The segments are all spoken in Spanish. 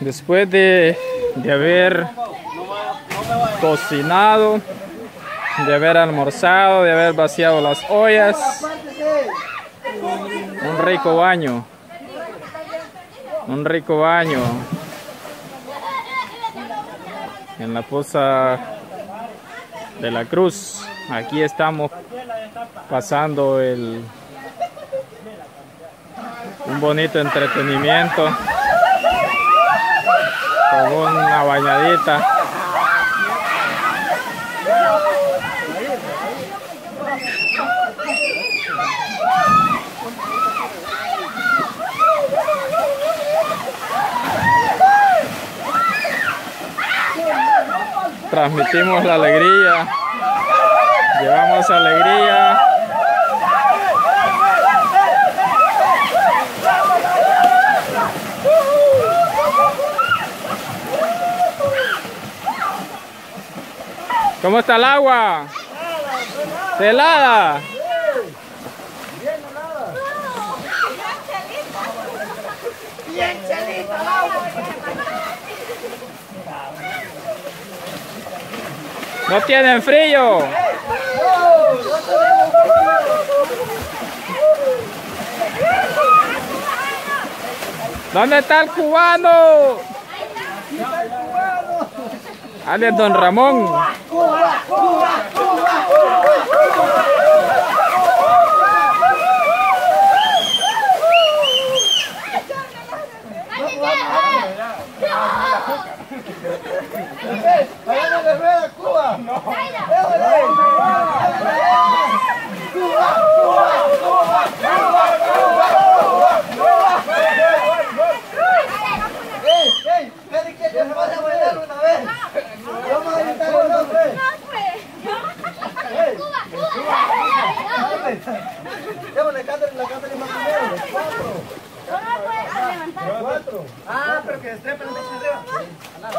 después de, de haber cocinado, de haber almorzado, de haber vaciado las ollas, un rico baño, un rico baño en la poza de la cruz. Aquí estamos pasando el un bonito entretenimiento con una bañadita. Transmitimos la alegría, llevamos alegría. ¿Cómo está el agua? ¿Helada? Bien chelito el agua. ¿No tienen frío? ¿Dónde está el cubano? Ale Don Ramón.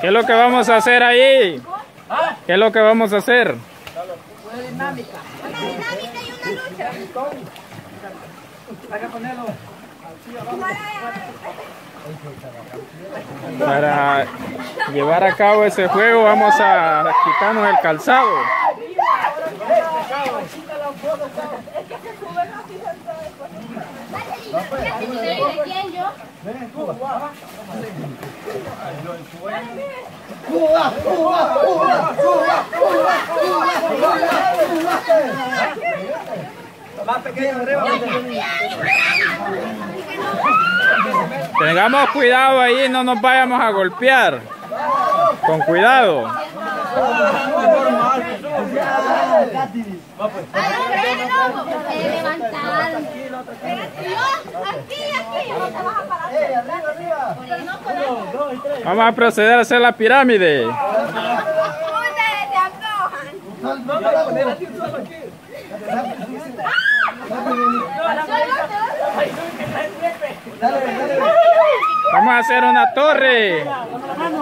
¿Qué es lo que vamos a hacer ahí? ¿Qué es lo que vamos a hacer? Una dinámica. Una dinámica y una lucha. Para llevar a cabo ese juego vamos a quitarnos el calzado. ¿De quién yo? Tengamos cuidado ahí, no nos vayamos a golpear. Con cuidado. Vamos a proceder a hacer la pirámide. Vamos a hacer una torre.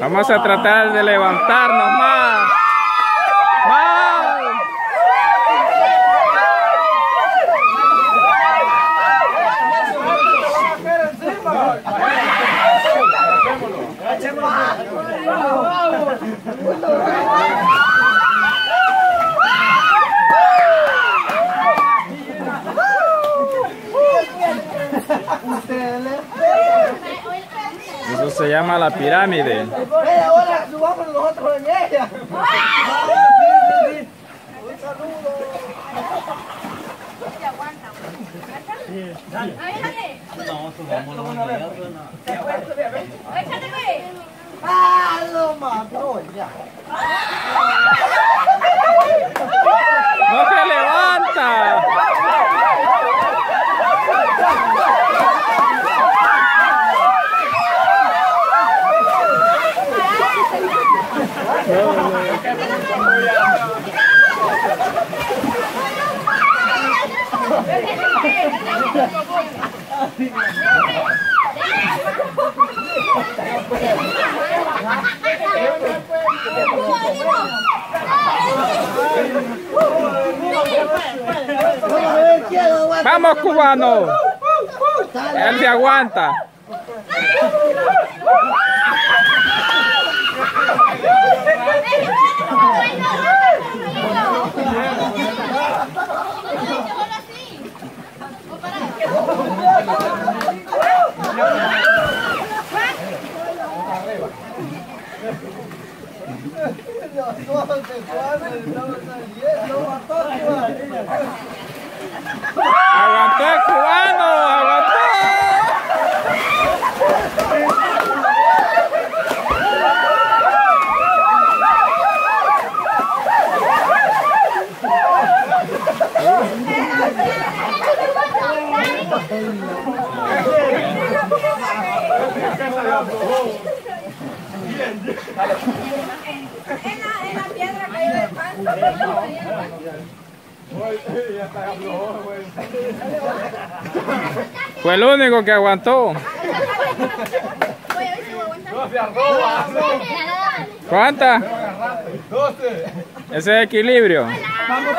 Vamos a tratar de levantarnos. Más. Eso se llama la pirámide. ahora subamos nosotros en ella. Échale. Échale, güey. ¡Ah, lo No se levanta. Vamos cubano. Él se aguanta. Aguantó el cubano, aguantó. Fue el único que aguantó. Voy a ver si voy a aguantar. ¿Cuántas? Ese es equilibrio. Vamos,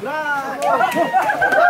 presta,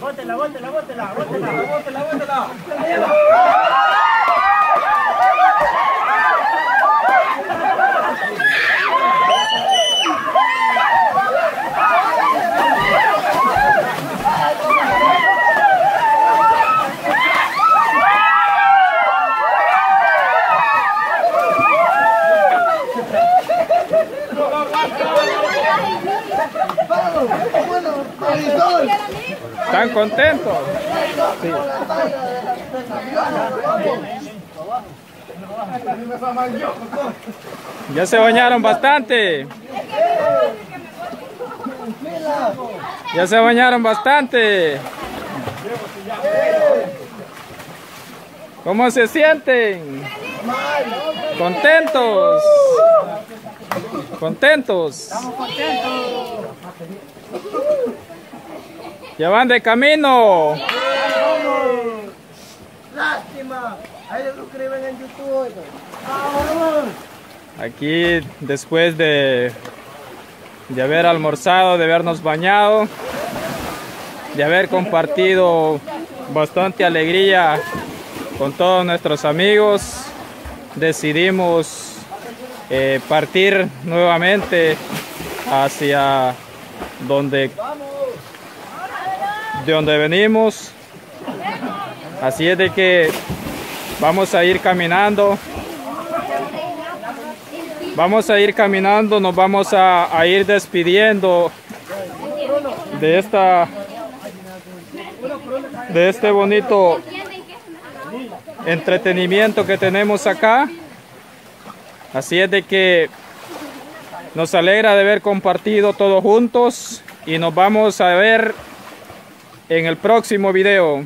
Bótela, bótela, bótela, bótela, bótela, bótela. ¿Están contentos? Ya se bañaron bastante. Ya se bañaron bastante. ¿Cómo se sienten? Contentos. Contentos. Ya van de camino. Lástima. Ahí lo escriben en YouTube. Aquí después de, de haber almorzado, de habernos bañado, de haber compartido bastante alegría con todos nuestros amigos, decidimos eh, partir nuevamente hacia donde, de donde venimos. Así es de que vamos a ir caminando. Vamos a ir caminando, nos vamos a, ir despidiendo de esta de este bonito entretenimiento que tenemos acá. Así es de que nos alegra de haber compartido todos juntos y nos vamos a ver en el próximo video.